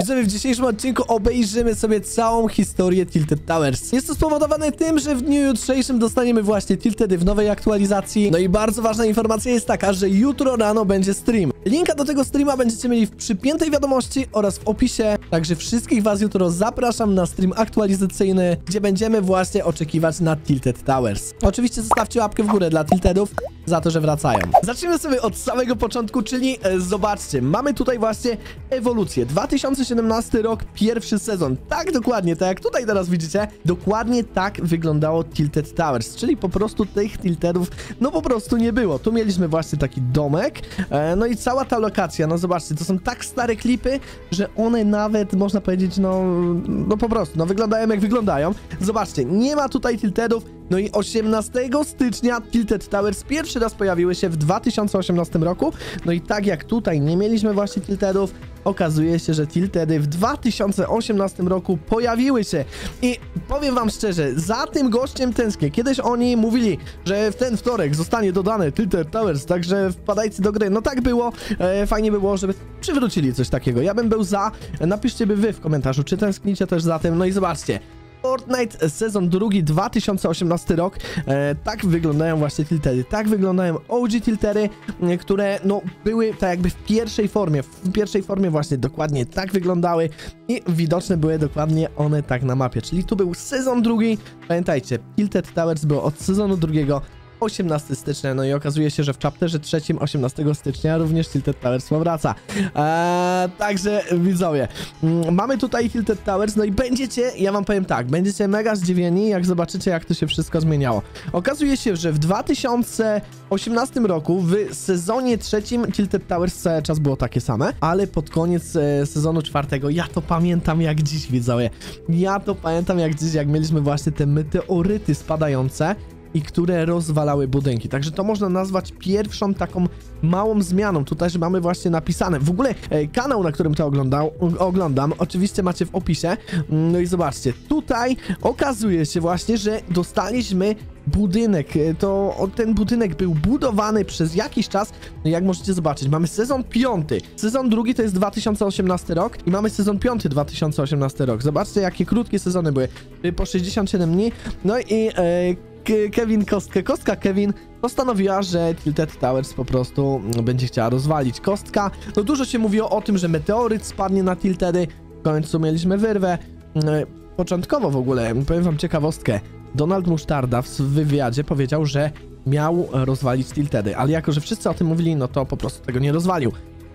Widzowie, w dzisiejszym odcinku obejrzymy sobie całą historię Tilted Towers. Jest to spowodowane tym, że w dniu jutrzejszym dostaniemy właśnie Tiltedy w nowej aktualizacji. No i bardzo ważna informacja jest taka, że jutro rano będzie stream. Linka do tego streama będziecie mieli w przypiętej wiadomości oraz w opisie. Także wszystkich was jutro zapraszam na stream aktualizacyjny, gdzie będziemy właśnie oczekiwać na Tilted Towers. Oczywiście zostawcie łapkę w górę dla Tiltedów za to, że wracają. Zacznijmy sobie od samego początku, czyli e, zobaczcie, mamy tutaj właśnie ewolucję. 2017 rok, pierwszy sezon. Tak dokładnie, tak jak tutaj teraz widzicie, dokładnie tak wyglądało Tilted Towers, czyli po prostu tych Tiltedów, no po prostu nie było. Tu mieliśmy właśnie taki domek, e, no i cała ta lokacja, no zobaczcie, to są tak stare klipy, że one nawet, można powiedzieć, no, no po prostu, no wyglądają jak wyglądają. Zobaczcie, nie ma tutaj Tiltedów, no i 18 stycznia Tilted Towers pierwszy raz pojawiły się w 2018 roku. No i tak jak tutaj nie mieliśmy właśnie Tiltedów, okazuje się, że Tiltedy w 2018 roku pojawiły się. I powiem wam szczerze, za tym gościem tęsknię. Kiedyś oni mówili, że w ten wtorek zostanie dodany Tilted Towers, także wpadajcie do gry. No tak było, e, fajnie by było, żeby przywrócili coś takiego. Ja bym był za. Napiszcie by wy w komentarzu, czy tęsknicie też za tym. No i zobaczcie. Fortnite sezon drugi 2018 rok. E, tak wyglądają właśnie tiltery. Tak wyglądają OG tiltery, e, które no były tak jakby w pierwszej formie. W pierwszej formie właśnie dokładnie tak wyglądały i widoczne były dokładnie one tak na mapie. Czyli tu był sezon drugi. Pamiętajcie, Tilted Towers było od sezonu drugiego 18 stycznia, no i okazuje się, że w chapterze trzecim 18 stycznia również Tilted Towers powraca. Eee, także widzowie, mm, mamy tutaj Tilted Towers, no i będziecie, ja wam powiem tak, będziecie mega zdziwieni, jak zobaczycie, jak to się wszystko zmieniało. Okazuje się, że w 2018 roku, w sezonie trzecim Tilted Towers cały czas było takie same, ale pod koniec e, sezonu czwartego, ja to pamiętam jak dziś, widzowie. Ja to pamiętam jak dziś, jak mieliśmy właśnie te meteoryty spadające, i które rozwalały budynki. Także to można nazwać pierwszą taką małą zmianą. Tutaj że mamy właśnie napisane. W ogóle e, kanał, na którym to oglądał, oglądam, oczywiście macie w opisie. No i zobaczcie, tutaj okazuje się właśnie, że dostaliśmy budynek. E, To ten budynek był budowany przez jakiś czas. No jak możecie zobaczyć, mamy sezon piąty. Sezon drugi to jest 2018 rok i mamy sezon piąty 2018 rok. Zobaczcie, jakie krótkie sezony były. Po 67 dni. No i e, Kevin Kostkę. Kostka Kevin postanowiła, że Tilted Towers po prostu będzie chciała rozwalić. Kostka, no dużo się mówiło o tym, że meteoryt spadnie na Tiltedy. W końcu mieliśmy wyrwę. E, Początkowo w ogóle, powiem wam ciekawostkę. Donald Musztarda w wywiadzie powiedział, że miał rozwalić Tiltedy, ale jako, że wszyscy o tym mówili, no to po prostu tego nie rozwalił.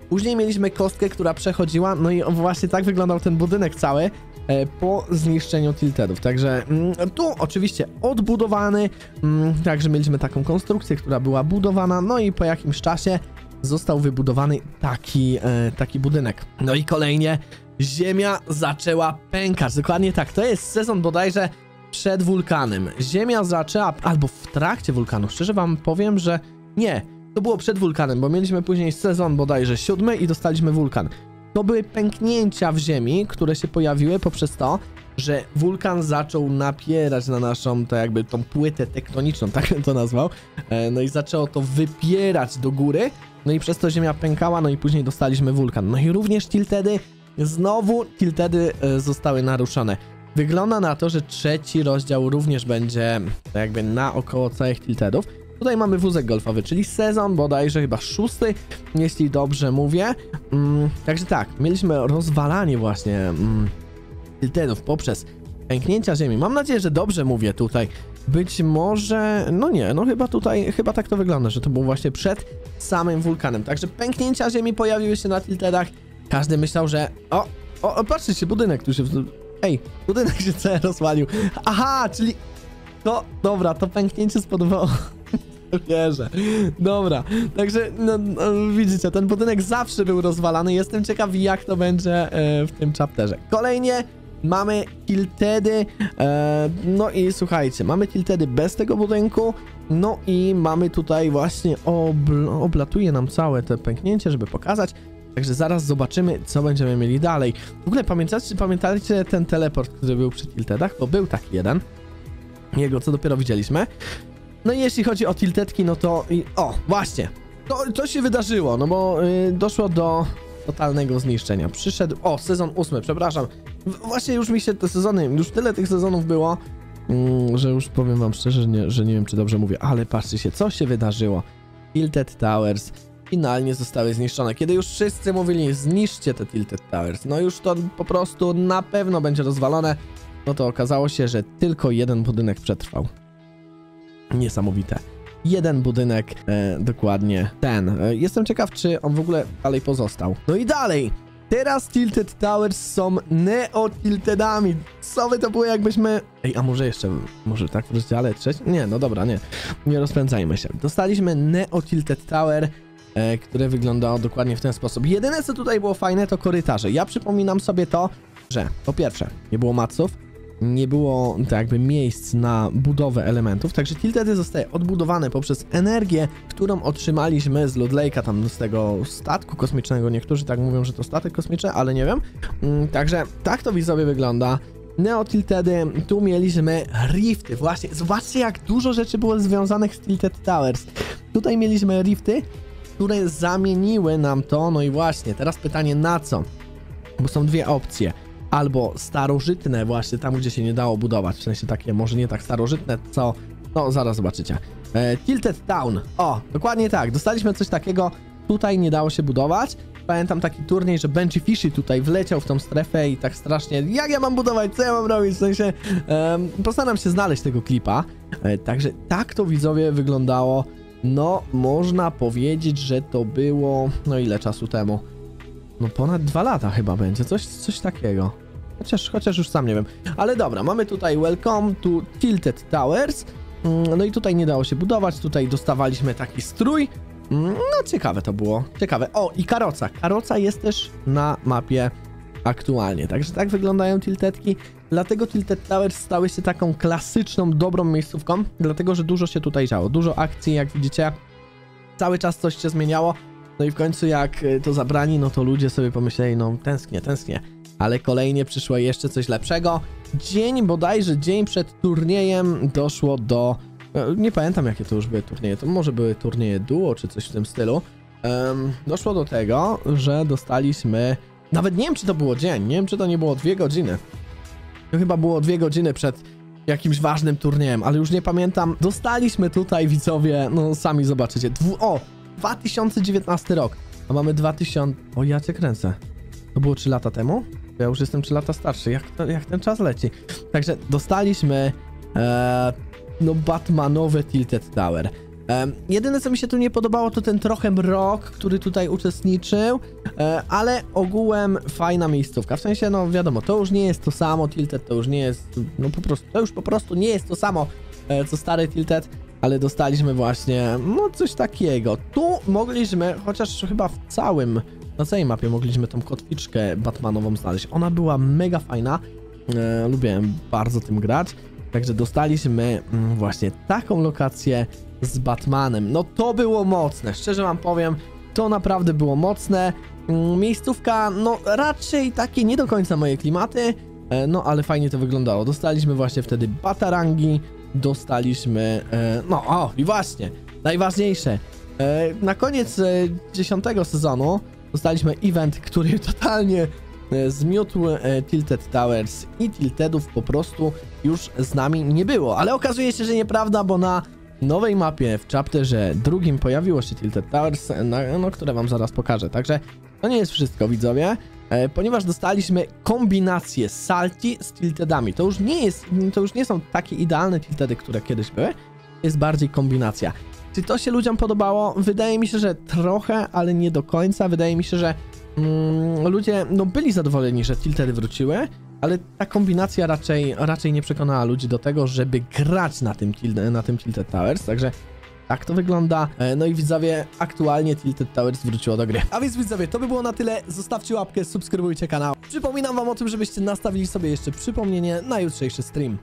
Później mieliśmy kostkę, która przechodziła, no i właśnie tak wyglądał ten budynek cały e, po zniszczeniu tiltedów. Także mm, tu oczywiście odbudowany, mm, także mieliśmy taką konstrukcję, która była budowana, no i po jakimś czasie został wybudowany taki, e, taki budynek. No i kolejnie ziemia zaczęła pękać. Dokładnie tak, to jest sezon bodajże przed wulkanem. Ziemia zaczęła, albo w trakcie wulkanu. Szczerze wam powiem, że nie, to było przed wulkanem, bo mieliśmy później sezon bodajże siódmy i dostaliśmy wulkan. To były pęknięcia w ziemi, które się pojawiły poprzez to, że wulkan zaczął napierać na naszą, to jakby tą płytę tektoniczną, tak bym to nazwał. E, No i zaczęło to wypierać do góry, no i przez to ziemia pękała, no i później dostaliśmy wulkan. No i również tiltedy, znowu tiltedy e, zostały naruszone. Wygląda na to, że trzeci rozdział również będzie jakby naokoło całych tiltedów. Tutaj mamy wózek golfowy, czyli sezon bodajże chyba szósty, jeśli dobrze mówię. Mm, także tak, mieliśmy rozwalanie właśnie mm, poprzez pęknięcia ziemi. Mam nadzieję, że dobrze mówię tutaj. Być może, no nie, no chyba tutaj, chyba tak to wygląda, że to było właśnie przed samym wulkanem. Także pęknięcia ziemi pojawiły się na tiltedach. Każdy myślał, że o, o, o patrzcie budynek tu się... Ej, budynek się cały rozwalił. Aha, czyli... No, dobra, to pęknięcie Wierzę. Dobra, także no, no, widzicie, ten budynek zawsze był rozwalany. Jestem ciekaw, jak to będzie e, w tym chapterze. Kolejnie mamy tiltedy. E, no i słuchajcie, mamy tiltedy bez tego budynku. No i mamy tutaj właśnie obl oblatuje nam całe te pęknięcie, żeby pokazać. Także zaraz zobaczymy, co będziemy mieli dalej. W ogóle pamiętacie, pamiętacie ten teleport, który był przy tiltedach? Bo był taki jeden. Jego, co dopiero widzieliśmy. No i jeśli chodzi o tiltetki, no to... O, właśnie. To, to się wydarzyło, no bo y, doszło do totalnego zniszczenia. Przyszedł, o, sezon ósmy, przepraszam. Właśnie już mi się te sezony, już tyle tych sezonów było, mm, że już powiem wam szczerze, że nie, że nie wiem, czy dobrze mówię, ale patrzcie się, co się wydarzyło. Tilted Towers finalnie zostały zniszczone. Kiedy już wszyscy mówili, zniszczcie te Tilted Towers, no już to po prostu na pewno będzie rozwalone, no to okazało się, że tylko jeden budynek przetrwał. Niesamowite. Jeden budynek, e, dokładnie ten. E, jestem ciekaw, czy on w ogóle dalej pozostał. No i dalej! Teraz Tilted Towers są Neo-Tiltedami. Co by to było, jakbyśmy... Ej, a może jeszcze, może tak w rozdziale trzecim? Nie, no dobra, nie. Nie rozpędzajmy się. Dostaliśmy Neo-Tilted Tower, e, które wyglądało dokładnie w ten sposób. Jedyne, co tutaj było fajne, to korytarze. Ja przypominam sobie to, że po pierwsze, nie było maców, nie było tak jakby miejsc na budowę elementów, także Tiltedy zostaje odbudowane poprzez energię, którą otrzymaliśmy z Lake'a, tam z tego statku kosmicznego. Niektórzy tak mówią, że to statek kosmiczny, ale nie wiem. Mm, Także tak to widzowie wygląda. Neo Tiltedy, tu mieliśmy rifty, właśnie, zobaczcie jak dużo rzeczy było związanych z Tilted Towers. Tutaj mieliśmy rifty, które zamieniły nam to, no i właśnie, teraz pytanie na co? Bo są dwie opcje. Albo starożytne, właśnie tam, gdzie się nie dało budować. W sensie takie, może nie tak starożytne, co. No, zaraz zobaczycie. E, Tilted Town. O, dokładnie tak. Dostaliśmy coś takiego. Tutaj nie dało się budować. Pamiętam taki turniej, że Benji Fishy tutaj wleciał w tą strefę i tak strasznie. Jak ja mam budować? Co ja mam robić? W sensie. em, postaram się znaleźć tego klipa. E, także tak to widzowie wyglądało. No, można powiedzieć, że to było. No, ile czasu temu? No ponad dwa lata chyba będzie, coś, coś takiego. Chociaż, chociaż już sam nie wiem. Ale dobra, mamy tutaj Welcome to Tilted Towers. Mm, No i tutaj nie dało się budować, tutaj dostawaliśmy taki strój. Mm, No ciekawe to było, ciekawe. O, i karoca. Karoca jest też na mapie aktualnie. Także tak wyglądają tiltetki. Dlatego Tilted Towers stały się taką klasyczną, dobrą miejscówką, dlatego że dużo się tutaj działo. Dużo akcji, jak widzicie. Cały czas coś się zmieniało. No i w końcu jak y, to zabrani, no to ludzie sobie pomyśleli, no tęsknię, tęsknię. Ale kolejnie przyszło jeszcze coś lepszego. Dzień, bodajże dzień przed turniejem doszło do... e, Nie pamiętam jakie to już były turnieje, to może były turnieje duo czy coś w tym stylu. Em, doszło do tego, że dostaliśmy... Nawet nie wiem czy to było dzień, nie wiem czy to nie było dwie godziny. To chyba było dwie godziny przed jakimś ważnym turniejem, ale już nie pamiętam. Dostaliśmy tutaj widzowie, no sami zobaczycie. Dwu... O! 2019 rok. A mamy 2000. O, ja cię kręcę. To było 3 lata temu? Ja już jestem 3 lata starszy. Jak, to, jak ten czas leci? Także dostaliśmy. E, no, Batmanowe Tilted Tower. E, jedyne co mi się tu nie podobało to ten trochę mrok, który tutaj uczestniczył, e, ale ogółem fajna miejscówka. W sensie, no wiadomo, to już nie jest to samo Tilted, to już nie jest, no po prostu, to już po prostu nie jest to samo e, co stary Tilted, ale dostaliśmy właśnie, no coś takiego. Tu mogliśmy, chociaż chyba w całym, na całej mapie mogliśmy tą kotwiczkę Batmanową znaleźć. Ona była mega fajna, e, lubiłem bardzo tym grać, także dostaliśmy mm, właśnie taką lokację z Batmanem. No to było mocne, szczerze wam powiem, to naprawdę było mocne. Mm, Miejscówka, no raczej takie nie do końca moje klimaty, e, no ale fajnie to wyglądało. Dostaliśmy właśnie wtedy batarangi, dostaliśmy, e, no o i właśnie, najważniejsze. E, na koniec dziesiątego sezonu dostaliśmy event, który totalnie e, zmiótł e, Tilted Towers i Tiltedów po prostu już z nami nie było. Ale okazuje się, że nieprawda, bo na nowej mapie w chapterze drugim pojawiło się Tilted Towers, na, no, które wam zaraz pokażę. Także to nie jest wszystko, widzowie. Ponieważ dostaliśmy kombinację salti z tiltedami. To już nie jest, to już nie są takie idealne tiltedy, które kiedyś były. Jest bardziej kombinacja. Czy to się ludziom podobało? Wydaje mi się, że trochę, ale nie do końca. Wydaje mi się, że mm, ludzie no, byli zadowoleni, że tiltedy wróciły, ale ta kombinacja raczej, raczej nie przekonała ludzi do tego, żeby grać na tym, na tym Tilted Towers, także tak to wygląda. E, No i widzowie, aktualnie Tilted Towers wróciło do gry. A więc widzowie, to by było na tyle. Zostawcie łapkę, subskrybujcie kanał. Przypominam wam o tym, żebyście nastawili sobie jeszcze przypomnienie na jutrzejszy stream.